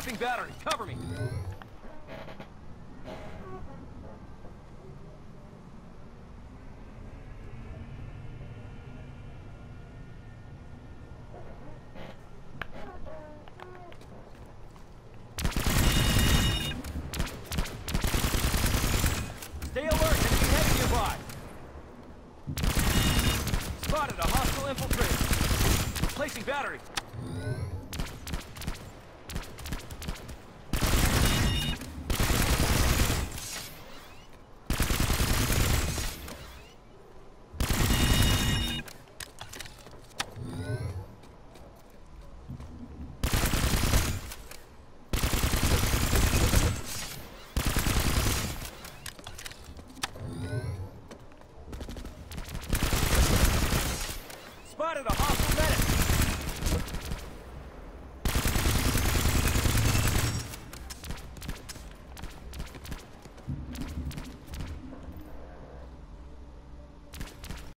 Swapping battery. Cover me. Spotted a hostile infiltrator. Placing battery. Spotted a hostile